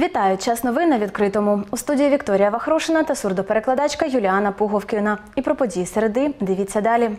Вітаю! Час новин на відкритому. У студії Вікторія Вахрушина та сурдоперекладачка Юліана Пуговкіна. І про події середи дивіться далі.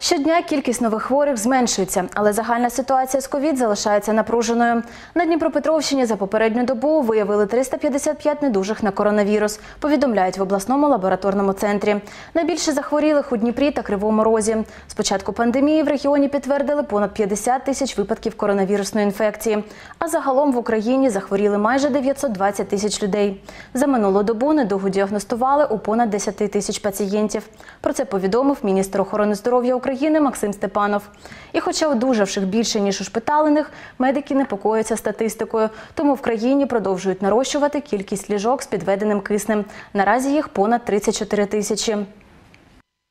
Щодня кількість нових хворих зменшується, але загальна ситуація з ковід залишається напруженою. На Дніпропетровщині за попередню добу виявили 355 недужих на коронавірус. Повідомляють в обласному лабораторному центрі. Найбільше захворілих у Дніпрі та Кривому Розі. З початку пандемії в регіоні підтвердили понад 50 тисяч випадків коронавірусної інфекції. А загалом в Україні захворіли майже 920 тисяч людей. За минулу добу недугу діагностували у понад 10 тисяч пацієнтів. Про це повідомив міністр охорони здоров'я України Максим Степанов. І хоча одужавших більше, ніж ушпиталених, медики непокояться статистикою, тому в країні продовжують нарощувати кількість ліжок з підведеним киснем. Наразі їх понад 34 тисячі.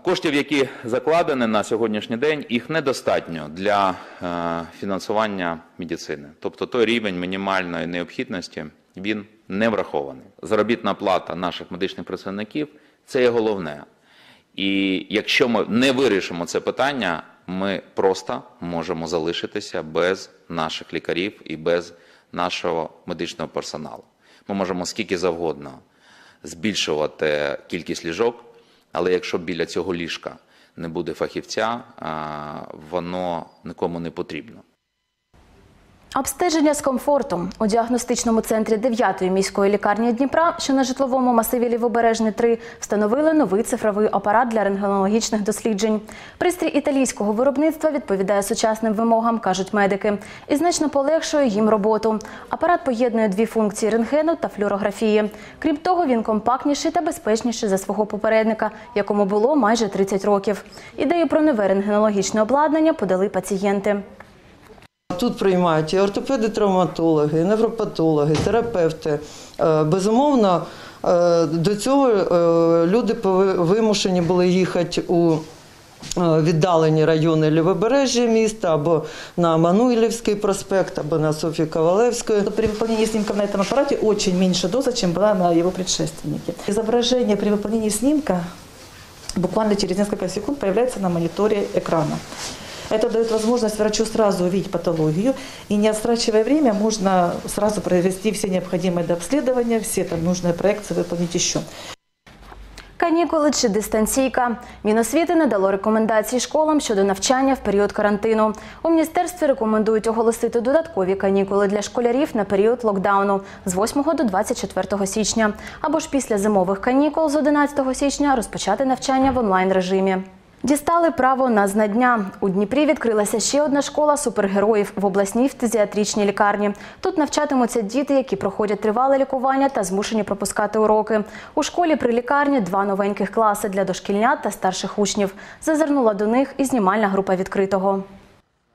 Коштів, які закладені на сьогоднішній день, їх недостатньо для е, фінансування медицини. Тобто той рівень мінімальної необхідності він не врахований. Заробітна плата наших медичних працівників це є головне. І якщо ми не вирішимо це питання, ми просто можемо залишитися без наших лікарів і без нашого медичного персоналу. Ми можемо скільки завгодно збільшувати кількість ліжок, але якщо біля цього ліжка не буде фахівця, воно нікому не потрібно. Обстеження з комфортом у діагностичному центрі 9-ї міської лікарні Дніпра, що на житловому масиві Лівобережний 3, встановили новий цифровий апарат для рентгенологічних досліджень. Пристрій італійського виробництва відповідає сучасним вимогам, кажуть медики, і значно полегшує їм роботу. Апарат поєднує дві функції рентгену та флюорографії. Крім того, він компактніший та безпечніший за свого попередника, якому було майже 30 років. Ідею про нове рентгенологічне обладнання подали пацієнти. Тут приймають і ортопеди, травматологи, і невропатологи, терапевти. Е, Безумовно, е, до цього е, люди пови- вимушені були їхати у е, віддалені райони Лівобережжя міста або на Мануйлівський проспект, або на Софії Ковалевської. При выполнении снимков на этом аппарате очень меньше доза, чем была на его предшественнике. Изображение при выполнении снимка буквально через несколько секунд появляется на мониторе экрана. Это дает возможность врачу сразу увидеть патологию, и не отстрачивая время, можно сразу провести все необходимые дообследования, все там нужные проекции выполнить еще. Канікули чи дистанційка. Міносвіти надало рекомендації школам щодо навчання в період карантину. У міністерстві рекомендують оголосити додаткові канікули для школярів на період локдауну з 8 до 24 січня. Або ж після зимових канікул з 11 січня розпочати навчання в онлайн режимі. Дістали право на знадня. У Дніпрі відкрилася ще одна школа супергероїв в обласній фтизіатричній лікарні. Тут навчатимуться діти, які проходять тривале лікування та змушені пропускати уроки. У школі при лікарні два новеньких класи для дошкільнят та старших учнів. Зазирнула до них і знімальна група відкритого.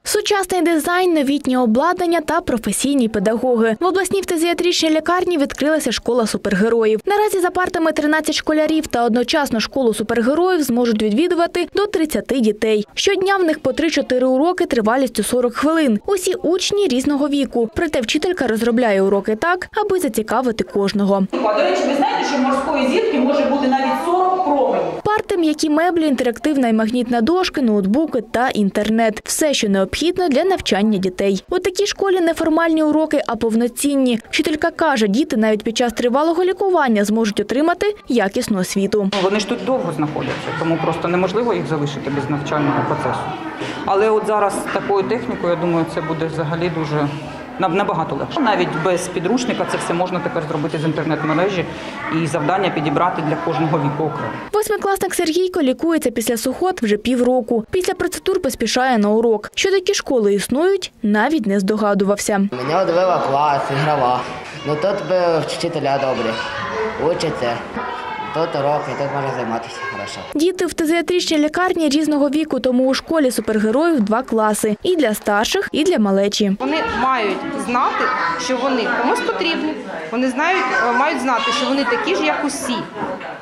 Сучасний дизайн, новітнє обладнання та професійні педагоги. В обласній фтизіатричній лікарні відкрилася школа супергероїв. Наразі за партами 13 школярів та одночасно школу супергероїв зможуть відвідувати до 30 дітей. Щодня в них по 3-4 уроки тривалістю 40 хвилин. Усі учні різного віку. Проте вчителька розробляє уроки так, аби зацікавити кожного. А, До речі, ви знаєте, що морської зірки може бути навіть 40 променів. Парти, м'які меблі, інтерактивна і магнітна дошки, ноутбуки та інтернет – все, що необхідно для навчання дітей. У такій школі не формальні уроки, а повноцінні. Вчителька каже, діти навіть під час тривалого лікування зможуть отримати якісну освіту. Вони ж тут довго знаходяться, тому просто неможливо їх залишити без навчального процесу. Але от зараз з такою технікою, я думаю, це буде взагалі дуже набагато легше. Навіть без підручника це все можна тепер зробити з інтернет-мережі і завдання підібрати для кожного віку окремо. Восьмикласник Сергійко лікується після сухот вже півроку. Після процедур поспішає на урок. Що такі школи існують, навіть не здогадувався. Мене удивила клас, ігрова. Ну тут би вчителя добрі. Учаться. Тут уроки, тут можна займатися хорошо. Діти в фтизіатричній лікарні різного віку, тому у школі супергероїв два класи – і для старших, і для малечі. Вони мають знати, що вони комусь потрібні. Вони знають, е, мають знати, що вони такі ж, як усі.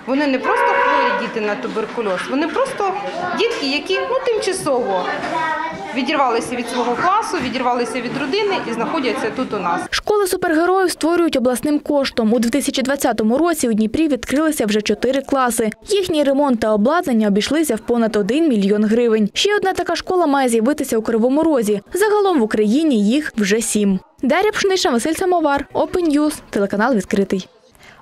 Вони не просто хворі діти на туберкульоз, вони просто дітки, які ну тимчасово відірвалися від свого класу, відірвалися від родини і знаходяться тут у нас. Школи супергероїв створюють обласним коштом. У 2020 році у Дніпрі відкрилися вже чотири класи. Їхній ремонт та обладнання обійшлися в понад 1 мільйон гривень. Ще одна така школа має з'явитися у Кривому Розі. Загалом в Україні їх вже сім. Дар'я Пшнична, Василь Самовар, Open News, телеканал відкритий.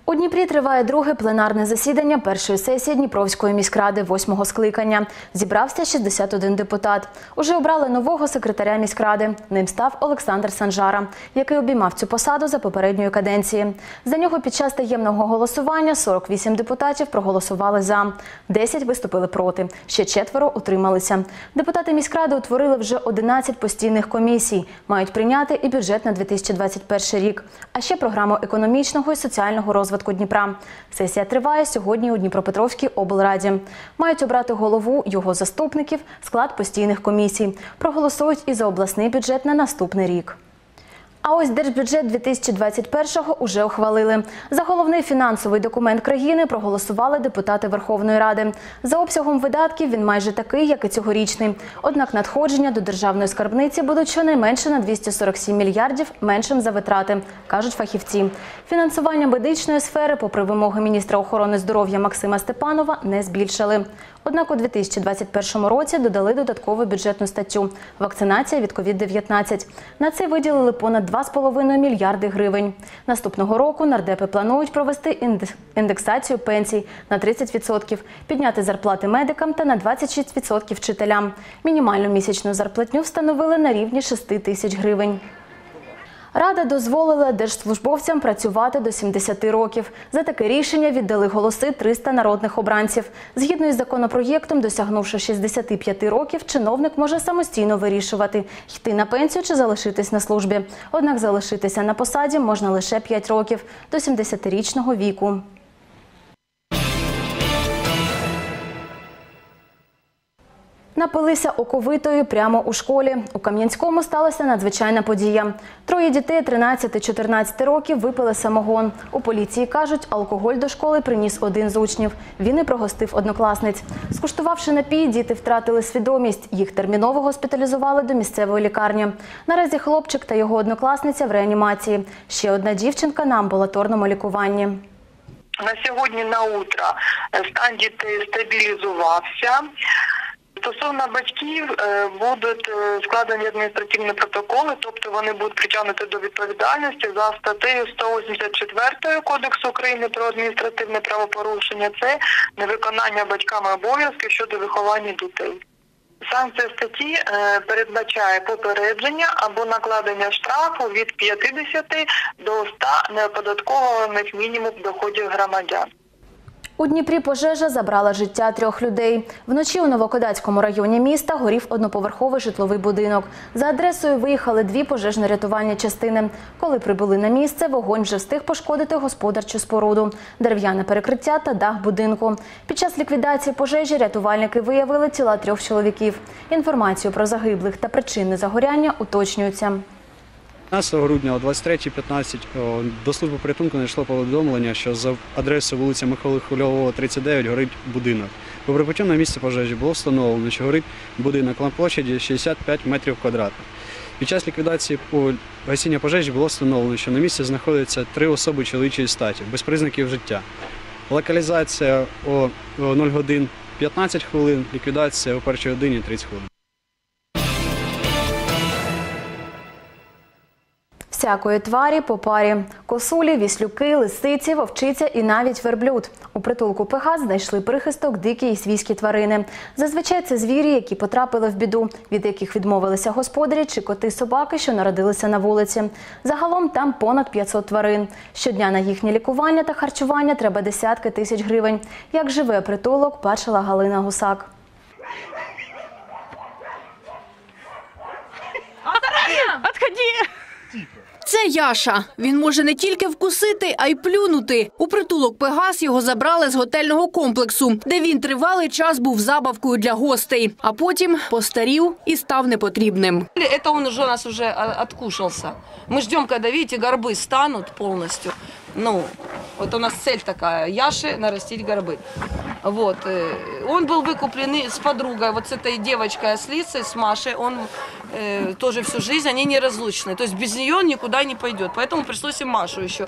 У Дніпрі триває друге пленарне засідання першої сесії Дніпровської міськради восьмого скликання. Зібрався 61 депутат. Уже обрали нового секретаря міськради. Ним став Олександр Санжара, який обіймав цю посаду за попередньої каденції. За нього під час таємного голосування 48 депутатів проголосували за, 10 виступили проти, ще четверо утрималися. Депутати міськради утворили вже 11 постійних комісій. Мають прийняти і бюджет на 2021 рік, а ще програму економічного і соціального розвитку Дніпра. Сесія триває сьогодні у Дніпропетровській облраді. Мають обрати голову, його заступників, склад постійних комісій. Проголосують і за обласний бюджет на наступний рік. А ось держбюджет 2021-го уже ухвалили. За головний фінансовий документ країни проголосували депутати Верховної Ради. За обсягом видатків він майже такий, як і цьогорічний. Однак надходження до державної скарбниці будуть щонайменше на 247 мільярдів меншим за витрати, кажуть фахівці. Фінансування медичної сфери, попри вимоги міністра охорони здоров'я Максима Степанова, не збільшили. Однак у 2021 році додали додаткову бюджетну статтю вакцинація від COVID-19. На це виділили понад 2,5 мільярди гривень. Наступного року нардепи планують провести індекс- індексацію пенсій на 30%, підняти зарплати медикам та на 26% вчителям. Мінімальну місячну зарплатню встановили на рівні 6 тисяч гривень. Рада дозволила держслужбовцям працювати до 70 років. За таке рішення віддали голоси 300 народних обранців. Згідно із законопроєктом, досягнувши 65 років, чиновник може самостійно вирішувати, йти на пенсію чи залишитись на службі. Однак залишитися на посаді можна лише 5 років до 70-річного віку. Напилися оковитою прямо у школі. У Кам'янському сталася надзвичайна подія. Троє дітей 13-14 років випили самогон. У поліції кажуть, алкоголь до школи приніс один з учнів. Він і прогостив однокласниць. Скуштувавши напій, діти втратили свідомість. Їх терміново госпіталізували до місцевої лікарні. Наразі хлопчик та його однокласниця в реанімації. Ще одна дівчинка на амбулаторному лікуванні. На сьогодні на утро стан дітей стабілізувався. Стосовно батьків е, будуть е, складені адміністративні протоколи, тобто вони будуть притягнуті до відповідальності за статтею 184 Кодексу України про адміністративне правопорушення. Це невиконання батьками обов'язків щодо виховання дітей. Санкція статті е, передбачає попередження або накладення штрафу від 50 до 100 неоподаткованих мінімум доходів громадян. У Дніпрі пожежа забрала життя трьох людей. Вночі у Новокодацькому районі міста горів одноповерховий житловий будинок. За адресою виїхали дві пожежно-рятувальні частини. Коли прибули на місце, вогонь вже встиг пошкодити господарчу споруду, дерев'яне перекриття та дах будинку. Під час ліквідації пожежі рятувальники виявили тіла трьох чоловіків. Інформацію про загиблих та причини загоряння уточнюються. 15 грудня о 23.15 до служби порятунку надійшло повідомлення, що за адресою вулиця Михайла Хвильового, 39 горить будинок. По прибуттю на місце пожежі було встановлено, що горить будинок на площаді 65 метрів квадратних. Під час ліквідації гасіння пожежі було встановлено, що на місці знаходяться три особи чоловічої статі без признаків життя. Локалізація о 0 годин 15 хвилин, ліквідація о 1 годині 30 хвилин. Всякої тварі по парі косулі, віслюки, лисиці, вовчиця і навіть верблюд. У притулку Пегас знайшли прихисток дикі і свійські тварини. Зазвичай це звірі, які потрапили в біду, від яких відмовилися господарі чи коти собаки, що народилися на вулиці. Загалом там понад 500 тварин. Щодня на їхнє лікування та харчування треба десятки тисяч гривень. Як живе притулок, бачила Галина Гусак. Це Яша. Він може не тільки вкусити, а й плюнути. У притулок Пегас його забрали з готельного комплексу, де він тривалий час був забавкою для гостей, а потім постарів і став непотрібним. Это он уже у нас уже а, откушался. Мы ждем, когда, видите, горбы станут полностью. Ну, вот у нас цель такая, Яше нарастить горбы. Вот. э, Он был выкуплен и с подругой, вот с этой девочкой ослицей, с Машей. Он э, тоже всю жизнь, они неразлучны. То есть без нее он никуда не пойдет. Поэтому пришлось и Машу еще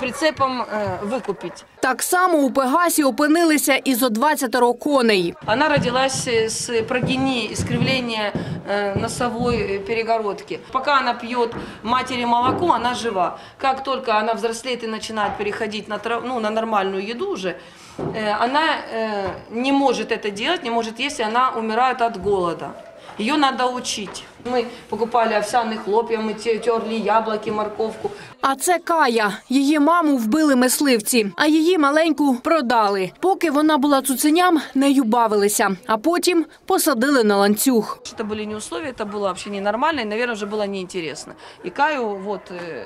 прицепом э, выкупить. Так само у Пегасі опинилися і зо 20 коней. Она родилась э, с прогении, искривления э, носовой э, перегородки. Пока она пьет матери молоко, она жива. Как только она взрослеет и начинает переходить на, трав- ну, на нормальную еду уже, э, она э, не может это делать, не может, если она умирает от голода. Ее надо учить. Мы покупали овсяные хлопья, мы те- терли яблоки, морковку. А це Кая. Її маму вбили мисливці, а її маленьку продали. Поки вона була цуценям, нею бавилися, а потім посадили на ланцюг. Это были не условия, это было вообще ненормально и, наверное, уже было неинтересно. И Каю вот э,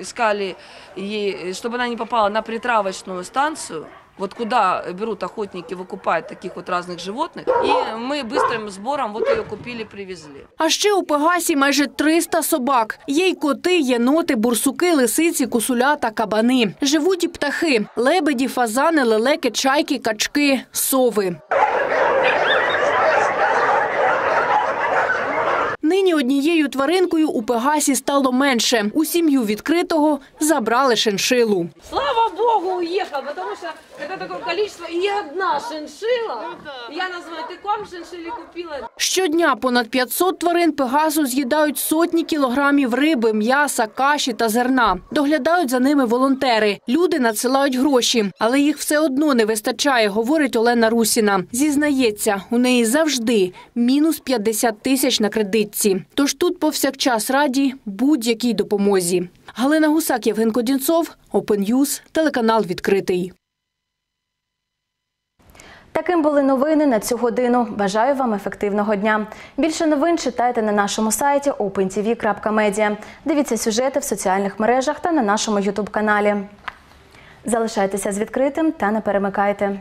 искали, ей, чтобы она не попала на притравочную станцию, вот куда берут охотники, выкупают таких вот разных животных. И мы быстрым сбором вот ее купили, привезли. А ще у Пегасі майже 300 собак. Є й коти, єноти, бурсуки, лисиці, кусулята, кабани. Живуть і птахи – лебеді, фазани, лелеки, чайки, качки, сови. Нині однією тваринкою у Пегасі стало менше. У сім'ю відкритого забрали шиншилу. Слава Богу, уехал, потому что это такое количество. И одна шиншила. Я называю, ты ком шиншили купила? Щодня понад 500 тварин Пегасу з'їдають сотні кілограмів риби, м'яса, каші та зерна. Доглядають за ними волонтери. Люди надсилають гроші, але їх все одно не вистачає, говорить Олена Русіна. Зізнається, у неї завжди мінус 50 тисяч на кредитці. Тож тут повсякчас раді будь-якій допомозі. Галина Гусак, Євген Кодінцов, Open News, телеканал відкритий. Таким були новини на цю годину. Бажаю вам ефективного дня. Більше новин читайте на нашому сайті opentv.media. Дивіться сюжети в соціальних мережах та на нашому ютуб каналі. Залишайтеся з відкритим та не перемикайте.